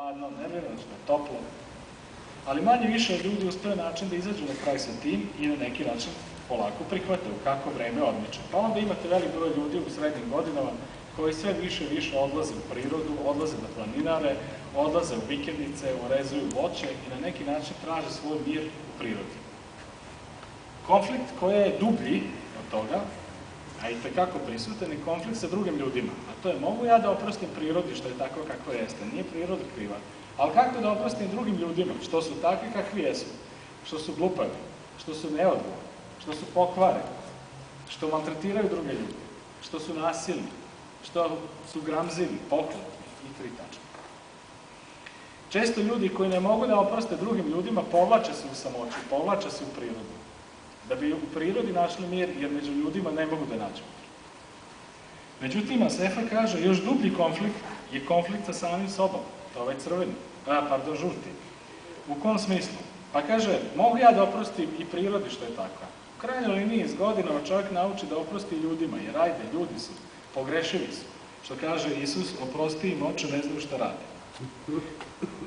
hladno, je toplo, ali manje više ljudi uspeju način da izađu na kraj sa tim i na neki način polako prihvataju kako vreme odmiče. Pa onda imate velik broj ljudi u srednjim godinama koji sve više i više odlaze u prirodu, odlaze na planinare, odlaze u vikendice, urezuju voće i na neki način traže svoj mir u prirodi. Konflikt koji je dublji od toga, a i tekako prisutan je konflikt sa drugim ljudima. A to je, mogu ja da oprostim prirodi što je tako kako jeste, nije priroda kriva. Ali kako da oprostim drugim ljudima, što su takvi kakvi jesu, što su glupavi, što su neodgovorni, što su pokvareni, što maltretiraju druge ljude, što su nasilni, što su gramzivi, pokletni i tri tačke. Često ljudi koji ne mogu da oproste drugim ljudima povlače se u samoću, povlače se u prirodu. Da bi u prirodi našli mir, jer među ljudima ne mogu da nađu mir. Međutim, Asefa kaže, još dublji konflikt je konflikt sa samim sobom. To je ovaj crveni, a, pardon, žuti. U kom smislu? Pa kaže, mogu ja da oprostim i prirodi što je takva. U krajnjoj liniji iz godinama čovjek nauči da oprosti ljudima, jer ajde, ljudi su, pogrešili su. Što kaže Isus, oprosti im oče, ne znaju šta rade.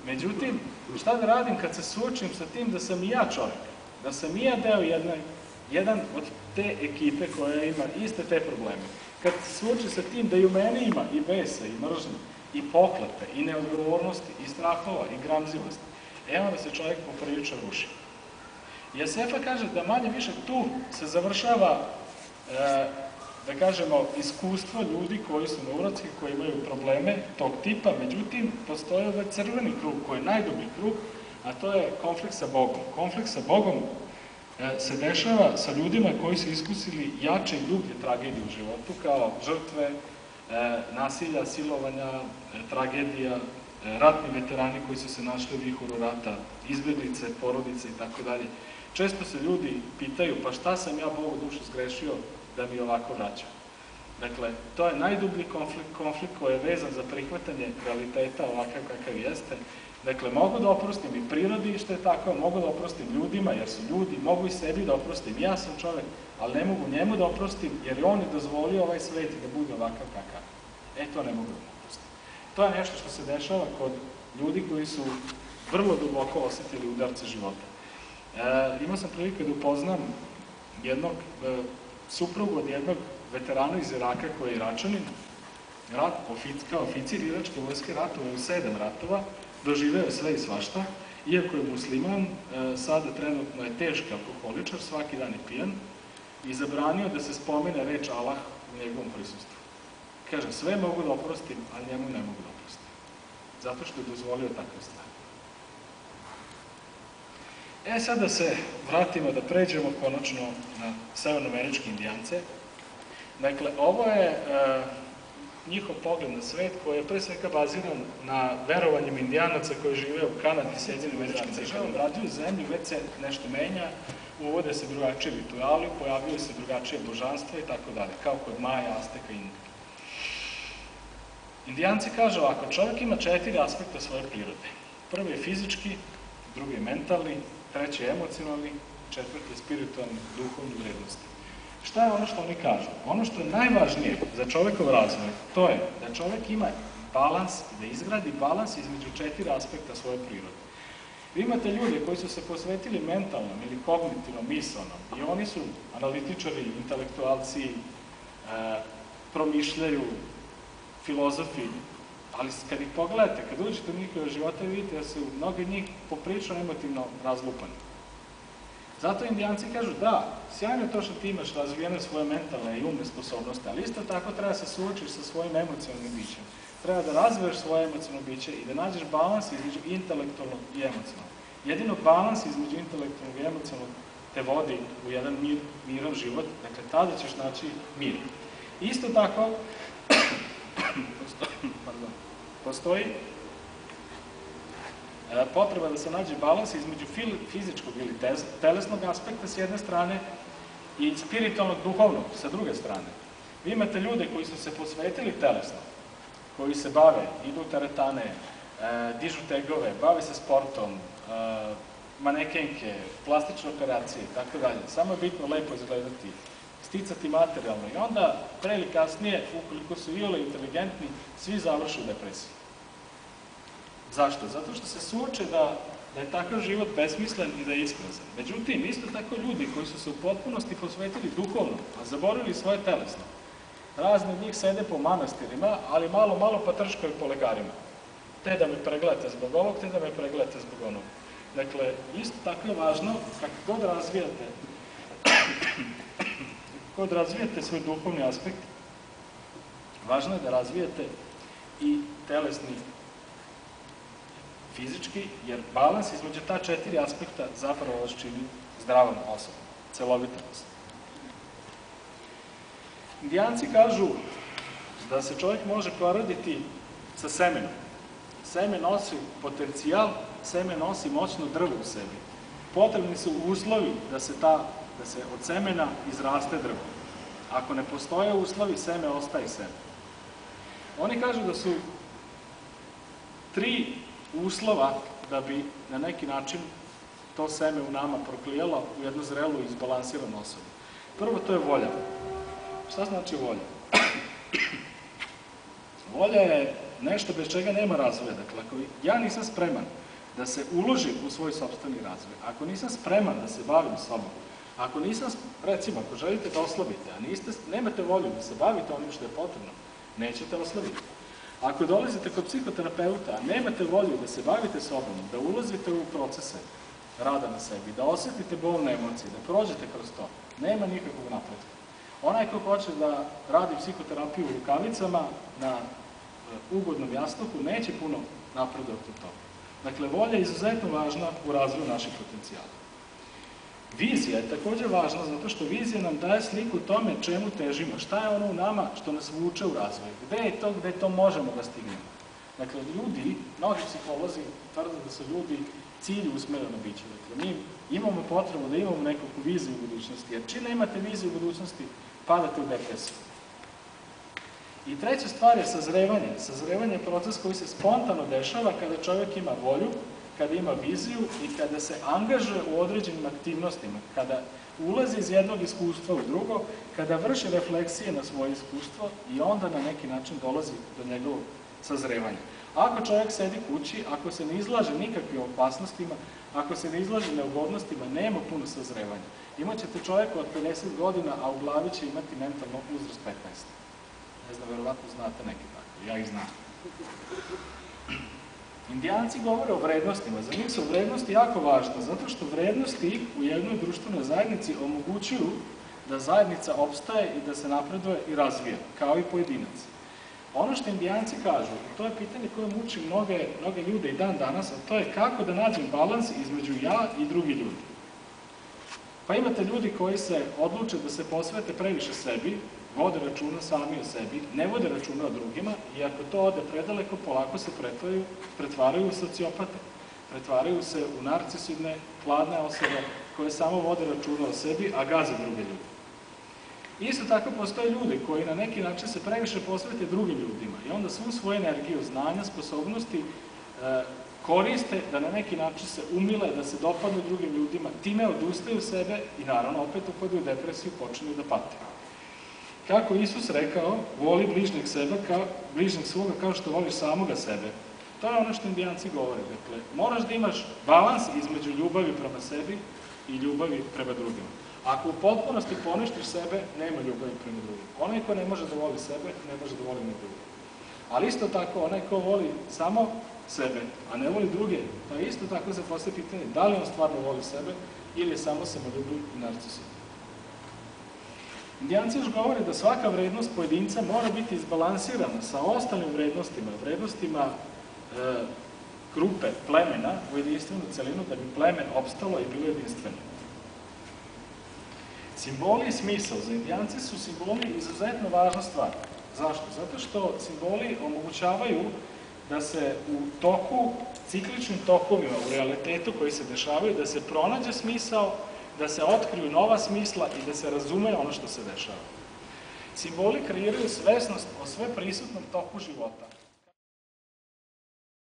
Međutim, šta da radim kad se suočim sa tim da sam i ja čovjek, da sam i ja deo jedne, jedan od te ekipe koja ima iste te probleme. Kad se suočim sa tim da i u meni ima i besa, i mržnje, i poklate, i neodgovornosti, i strahova, i gramzivosti, evo da se čovjek poprilično ruši. Josefa kaže da manje više tu se završava e, da kažemo, iskustvo ljudi koji su neuroci, koji imaju probleme tog tipa, međutim, postoje ovaj crveni krug, koji je najdublji krug, a to je konflikt sa Bogom. Konflikt sa Bogom e, se dešava sa ljudima koji su iskusili jače i dublje tragedije u životu, kao žrtve, e, nasilja, silovanja, e, tragedija, ratni veterani koji su se našli u vihoru rata, izbjeglice, porodice i tako dalje. Često se ljudi pitaju, pa šta sam ja Bogu dušu zgrešio da mi ovako vraća. Dakle, to je najdublji konflikt, konflikt koji je vezan za prihvatanje realiteta ovakav kakav jeste. Dakle, mogu da oprostim i prirodi što je tako, mogu da oprostim ljudima jer su ljudi, mogu i sebi da oprostim, ja sam čovek, ali ne mogu njemu da oprostim jer je on je dozvolio ovaj svet da bude ovakav kakav. E, to ne mogu da oprostim. To je nešto što se dešava kod ljudi koji su vrlo duboko osetili udarce života. E, imao sam prilike da upoznam jednog e, suprugu od jednog veterana iz Iraka koji je Iračanin, rat, kao oficir iračke vojske ratova u sedam ratova, doživeo sve i svašta, iako je musliman, e, sada trenutno je teški alkoholičar, svaki dan je pijan, i zabranio da se spomene reč Allah u njegovom prisustvu. Kaže, sve mogu da oprostim, ali njemu ne mogu da oprostim. Zato što je dozvolio takve stvari. E sad da se vratimo, da pređemo konačno na severnoameričke indijance. Dakle, ovo je e, njihov pogled na svet koji je pre svega baziran na verovanjem indijanaca koji žive u Kanadi, Sjedinjim američkim državama, obrađuju zemlju, već se nešto menja, uvode se drugačije rituali, pojavljaju se drugačije božanstva i tako dalje, kao kod Maja, Azteka i Inka. Indijanci kažu ovako, čovjek ima četiri aspekta svoje prirode. Prvi je fizički, drugi je mentalni, treći je emocionalni, četvrti je spiritualni, duhovni vrednosti. Šta je ono što oni kažu? Ono što je najvažnije za čovekov razvoj, to je da čovek ima balans, da izgradi balans između četiri aspekta svoje prirode. Vi imate ljude koji su se posvetili mentalnom ili kognitivnom misalnom i oni su analitičari, intelektualci, e, promišljaju, filozofi, ali kad ih pogledate, kad uđete u njihove živote, vidite da su mnogi njih poprično emotivno razlupani. Zato indijanci kažu, da, sjajno je to što ti imaš razvijene svoje mentalne i umne sposobnosti, ali isto tako treba se suočiš sa svojim emocionalnim bićem. Treba da razviješ svoje emocionalno biće i da nađeš balans između intelektualnog i emocionalnog. Jedino balans između intelektualnog i emocionalnog te vodi u jedan mir, miran život, dakle tada ćeš naći mir. Isto tako, pardon, postoji potreba da se nađe balans između fizičkog ili telesnog aspekta s jedne strane i spiritualnog duhovnog sa druge strane. Vi imate ljude koji su se posvetili telesno, koji se bave, idu u teretane, e, dižu tegove, bave se sportom, e, manekenke, plastične operacije, tako dalje. Samo je bitno lepo izgledati, sticati materijalno i onda, pre ili kasnije, ukoliko su iole inteligentni, svi završu u depresiji. Zašto? Zato što se suoče da, da je takav život besmislen i da je iskrazan. Međutim, isto tako ljudi koji su se u potpunosti posvetili duhovno, a zaboravili svoje telesno, razni od njih sede po manastirima, ali malo, malo pa trškaju po legarima. Te da me pregledate zbog ovog, te da me pregledate zbog onog. Dakle, isto tako je važno, kako god razvijate, kako god razvijate svoj duhovni aspekt, važno je da razvijete i telesni fizički, jer balans između ta četiri aspekta zapravo vas čini zdravom osobom, celovitom osobom. Indijanci kažu da se čovjek može poroditi sa semenom. Seme nosi potencijal, seme nosi moćno drvo u sebi. Potrebni su uslovi da se, ta, da se od semena izraste drvo. Ako ne postoje uslovi, seme ostaje seme. Oni kažu da su tri uslova da bi na neki način to seme u nama proklijalo u jednu zrelu i izbalansiranu osobu. Prvo, to je volja. Šta znači volja? volja je nešto bez čega nema razvoja. Dakle, ako ja nisam spreman da se uložim u svoj sobstveni razvoj, ako nisam spreman da se bavim sobom, ako nisam, recimo, ako želite da oslabite, a niste, nemate volju da se bavite onim što je potrebno, nećete oslabiti. Ako dolazite kod psihoterapeuta, nemate volju da se bavite sobom, da ulazite u procese rada na sebi, da osetite bolne emocije, da prođete kroz to, nema nikakvog napretka. Onaj ko hoće da radi psihoterapiju u rukavicama na e, ugodnom jastuku, neće puno napredovati u toga. Dakle, volja je izuzetno važna u razvoju naših potencijala. Vizija je takođe važna zato što vizija nam daje sliku tome čemu težimo, šta je ono u nama što nas vuče u razvoju, gde je to gde to možemo da stignemo. Dakle, ljudi, mnogi psiholozi tvrde da su ljudi cilju usmereno biće. Dakle, mi imamo potrebu da imamo nekakvu viziju u budućnosti, jer čim nemate viziju u budućnosti, padate u depresiju. I treća stvar je sazrevanje. Sazrevanje je proces koji se spontano dešava kada čovjek ima volju, kada ima viziju i kada se angažuje u određenim aktivnostima, kada ulazi iz jednog iskustva u drugo, kada vrši refleksije na svoje iskustvo i onda na neki način dolazi do njegovog sazrevanja. Ako čovjek sedi kući, ako se ne izlaže nikakvim opasnostima, ako se ne izlaže neugodnostima, nema puno sazrevanja. Imaćete čovjeka od 50 godina, a u glavi će imati mentalno uzrast 15. Ne znam, verovatno znate neke tako, ja ih znam. Indijanci govore o vrednostima. Za njih su vrednosti jako važne, zato što vrednosti u jednoj društvenoj zajednici omogućuju da zajednica opstaje i da se napreduje i razvija, kao i pojedinac. Ono što indijanci kažu, to je pitanje koje muči mnoge, mnoge ljude i dan danas, a to je kako da nađem balans između ja i drugi ljudi. Pa imate ljudi koji se odluče da se posvete previše sebi, vode računa sami o sebi, ne vode računa o drugima i ako to ode predaleko, polako se pretvaraju, pretvaraju u sociopate. Pretvaraju se u narcisidne, hladne osobe koje samo vode računa o sebi, a gaze druge ljude. Isto tako postoje ljudi koji na neki način se previše posvete drugim ljudima i onda svu svoju energiju, znanja, sposobnosti e, koriste da na neki način se umile, da se dopadnu drugim ljudima, time odustaju sebe i naravno opet upadaju u depresiju i počinju da pate. Kako Isus rekao, voli bližnjeg sebe, kao, bližnjeg svoga kao što voliš samoga sebe. To je ono što indijanci govore. Dakle, moraš da imaš balans između ljubavi prema sebi i ljubavi prema drugima. Ako u potpunosti poništiš sebe, nema ljubavi prema drugima. Onaj ko ne može da voli sebe, ne može da voli ni drugog. Ali isto tako, onaj ko voli samo sebe, a ne voli druge, pa isto tako se postoje pitanje da li on stvarno voli sebe ili je samo samoljubiv i narcisid. Indijanci još govore da svaka vrednost pojedinca mora biti izbalansirana sa ostalim vrednostima, vrednostima e, grupe, plemena u jedinstvenu celinu da bi plemen opstalo i bilo jedinstveno. Simboli i smisao za indijance su simboli izuzetno važna stvar. Zašto? Zato što simboli omogućavaju da se u toku, cikličnim tokovima u realitetu koji se dešavaju, da se pronađe smisao, da se otkriju nova smisla i da se razume ono što se dešava. Simboli kreiraju svesnost o sve prisutnom toku života.